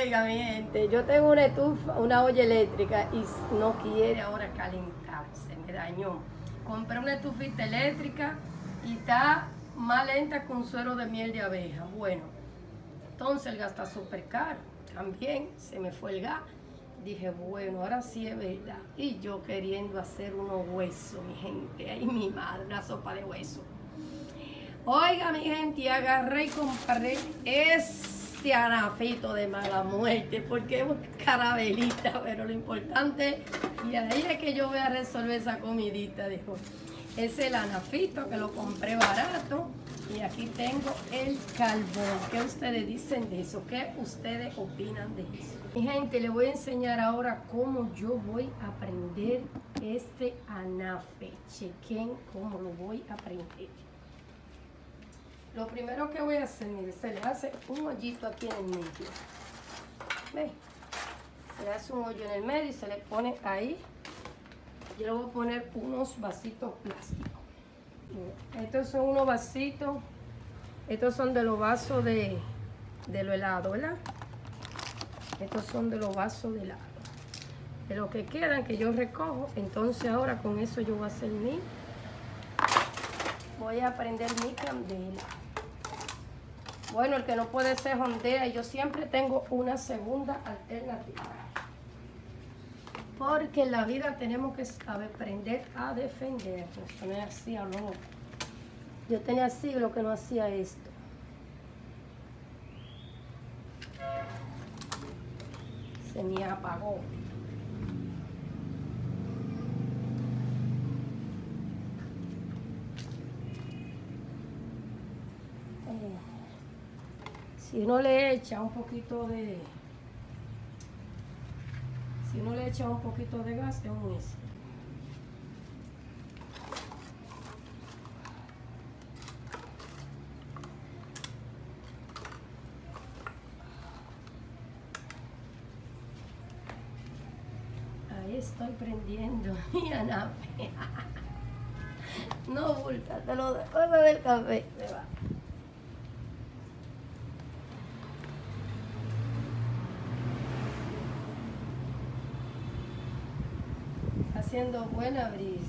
Oiga, mi gente, yo tengo una estufa, una olla eléctrica y no quiere ahora calentarse, me dañó. Compré una estufita eléctrica y está más lenta un suero de miel de abeja. Bueno, entonces el gas está súper caro. También se me fue el gas. Dije, bueno, ahora sí es verdad. Y yo queriendo hacer unos huesos, mi gente. Ay, mi madre, una sopa de hueso. Oiga, mi gente, agarré y compré este anafito de mala muerte, porque es una carabelita, pero lo importante, y ahí es que yo voy a resolver esa comidita, dijo. Es el anafito que lo compré barato. Y aquí tengo el carbón. ¿Qué ustedes dicen de eso? ¿Qué ustedes opinan de eso? Mi gente, les voy a enseñar ahora cómo yo voy a prender este anafe. Chequen cómo lo voy a prender. Lo primero que voy a hacer, mire, se le hace un hoyito aquí en el medio. ¿Ve? Se le hace un hoyo en el medio y se le pone ahí. Yo le voy a poner unos vasitos plásticos. Estos son unos vasitos. Estos son de los vasos de, de lo helado, ¿verdad? Estos son de los vasos de helado. De lo que quedan que yo recojo. Entonces ahora con eso yo voy a hacer mi... Voy a prender mi candela. Bueno, el que no puede ser hondea, yo siempre tengo una segunda alternativa. Porque en la vida tenemos que aprender a defender. Esto no es así, no. Yo tenía siglos que no hacía esto. Se me apagó. Si uno le echa un poquito de si uno le echa un poquito de gas es un eso ahí estoy prendiendo mi anape no bulta te lo dejo del café. Se va buena brisa.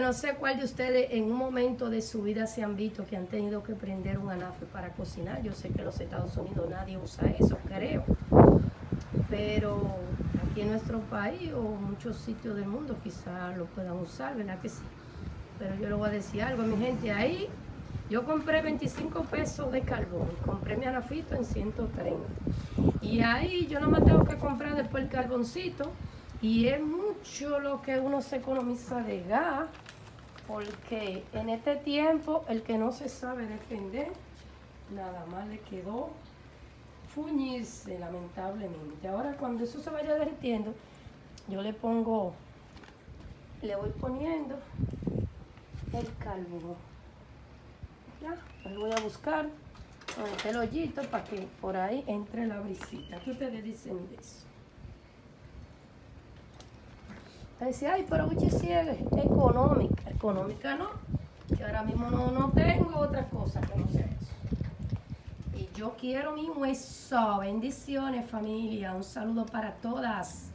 No sé cuál de ustedes en un momento de su vida se han visto que han tenido que prender un anafe para cocinar. Yo sé que en los Estados Unidos nadie usa eso, creo. Pero aquí en nuestro país o muchos sitios del mundo quizás lo puedan usar, ¿verdad que sí? Pero yo le voy a decir algo, mi gente, ahí yo compré 25 pesos de carbón, compré mi anafito en 130. Y ahí yo no me tengo que comprar después el carboncito. Y es mucho lo que uno se economiza de gas. Porque en este tiempo el que no se sabe defender, nada más le quedó fuñirse lamentablemente. Ahora cuando eso se vaya derritiendo, yo le pongo, le voy poniendo el carbón. Ya, lo voy a buscar con el hoyito para que por ahí entre la brisita. ¿Qué ustedes dicen de eso? Decía, ay, pero mucha ciega, económica. Económica no, que ahora mismo no, no tengo otra cosa que no sea eso. Y yo quiero mi hueso. Bendiciones, familia. Un saludo para todas.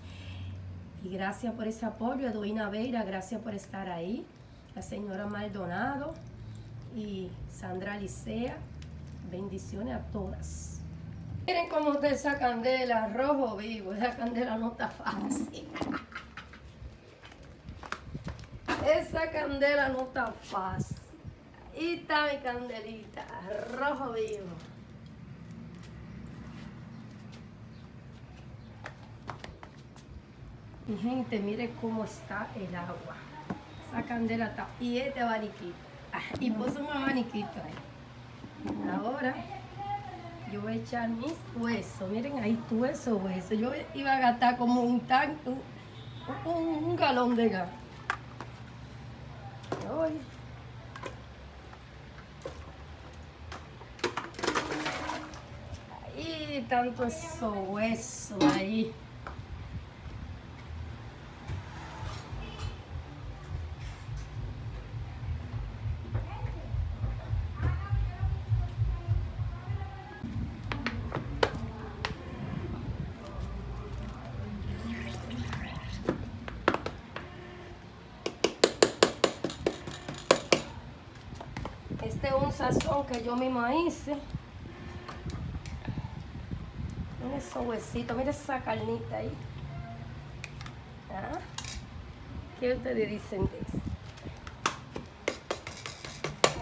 Y gracias por ese apoyo, Edwina Veira, gracias por estar ahí. La señora Maldonado y Sandra Licea. Bendiciones a todas. Miren cómo está esa candela, rojo vivo. Esa candela no está fácil. Esa candela no está fácil. Y está mi candelita, rojo vivo. Mi gente, mire cómo está el agua. Esa candela está. Y este abaniquito. Y puso un abaniquito ahí. Ahora yo voy a echar mis huesos. Miren ahí tu esos huesos. Yo iba a gastar como un tanque, un, galón de gas. Ahí, tanto esos huesos ahí. Que yo misma hice. Miren esos huesitos, miren esa carnita ahí. ¿Ah? ¿Qué ustedes dicen de eso?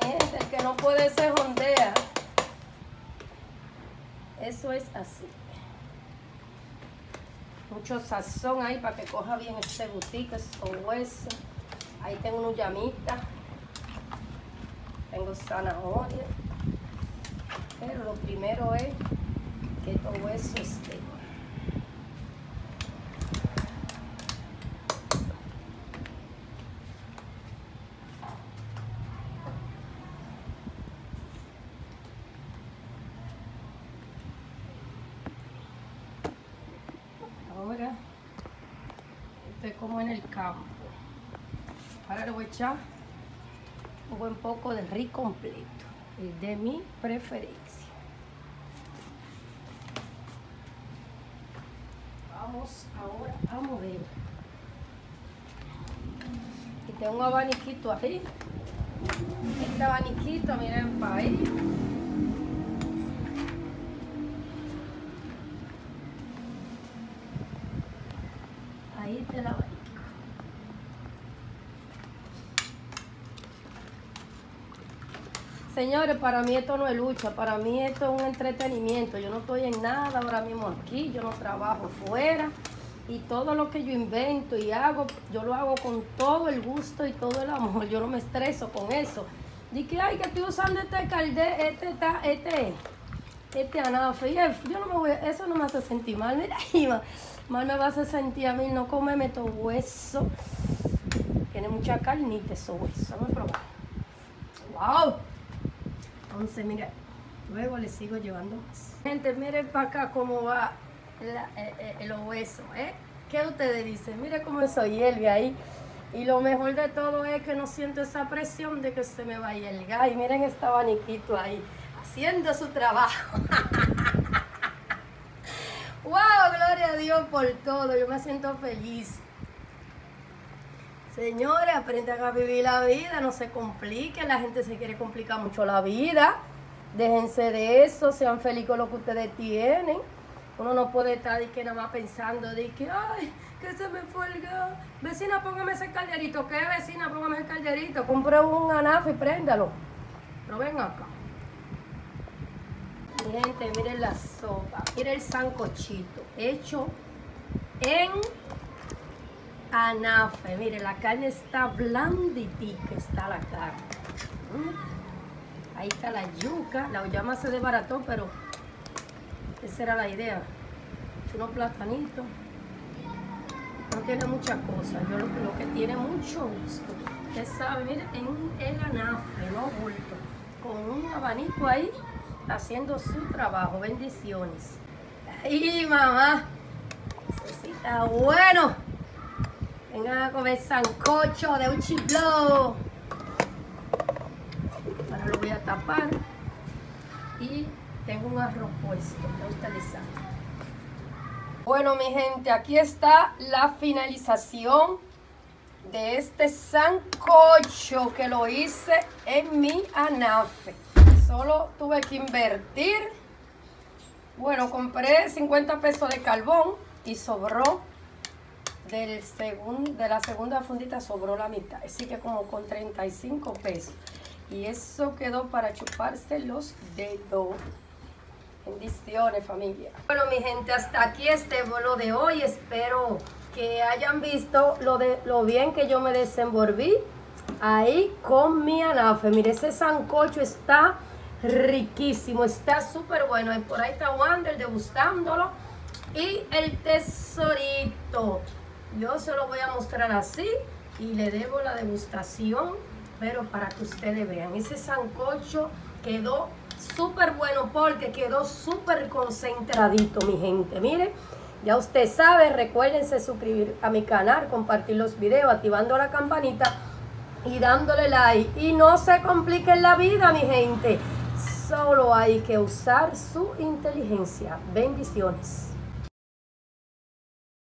Gente, el que no puede ser jondea. Eso es así. Mucho sazón ahí para que coja bien este gustito, esos huesos. Ahí tengo una llamita. Tengo zanahoria. Pero lo primero es que todo eso esté. Ahora estoy como en el campo. Ahora le voy echar buen poco de riz completo, el de mi preferencia. Vamos ahora a mover. Y tengo un abaniquito ahí. Este abaniquito, miren para ahí. Ahí está el Señores, para mí esto no es lucha, para mí esto es un entretenimiento. Yo no estoy en nada ahora mismo aquí, yo no trabajo fuera. Y todo lo que yo invento y hago, yo lo hago con todo el gusto y todo el amor. Yo no me estreso con eso. Dije, que ay, que estoy usando este calde, este, ta- este, este anafe. Yo no me voy, eso no me hace sentir mal. Mira, Iva, mal me va a sentir a mí no comerme todo hueso. Tiene mucha carnita esos huesos. Vamos a probar. ¡Wow! Entonces, mira, luego le sigo llevando más. Gente, miren para acá cómo va la- eh, eh, ¿eh? ¿Qué ustedes dicen? Mire cómo eso hierve ahí. Y lo mejor de todo es que no siento esa presión de que se me vaya el gas. Y miren este abaniquito ahí, haciendo su trabajo. ¡Wow! Gloria a Dios por todo. Yo me siento feliz. Señores, aprendan a vivir la vida, no se compliquen, la gente se quiere complicar mucho la vida. Déjense de eso, sean felices con lo que ustedes tienen. Uno no puede estar que nada más pensando de que, ay, que se me fue el gas. Vecina, póngame ese calderito. ¿Qué vecina? Póngame el calderito. Compre un anafe y préndalo. Pero ven acá. Gente, miren la sopa. Miren el sancochito hecho en anafe. Mire, la carne está blanditica, está la carne. Ahí está la yuca. La llama se desbarató, pero esa era la idea. Unos platanitos. No tiene muchas cosas. Yo lo, lo que tiene mucho gusto. Usted sabe, mire, en el anafe, no bulto. Con un abanico ahí, haciendo su trabajo. Bendiciones. ¡Ay, mamá! Está bueno. Vengan a comer sancocho de un chifló. Ahora lo voy a tapar. Y tengo un arroz puesto, ya ustedes saben. Bueno, mi gente, aquí está la finalización de este sancocho que lo hice en mi anafe. Solo tuve que invertir. Bueno, compré 50 pesos de carbón y sobró del segun- de la segunda fundita sobró la mitad, así que como con 35 pesos. Y eso quedó para chuparse los dedos. Bendiciones familia. Bueno mi gente, hasta aquí este vuelo de hoy. Espero que hayan visto lo, de, lo bien que yo me desenvolví ahí con mi anafe. Mire, ese sancocho está riquísimo, está súper bueno. Por ahí está Wander degustándolo. Y el tesorito. Yo se lo voy a mostrar así y le debo la degustación, pero para que ustedes vean. Ese sancocho quedó súper bueno porque quedó súper concentradito, mi gente. Miren, ya usted sabe, recuérdense suscribir a mi canal, compartir los videos, activando la campanita y dándole like. Y no se compliquen la vida, mi gente. Solo hay que usar su inteligencia. Bendiciones.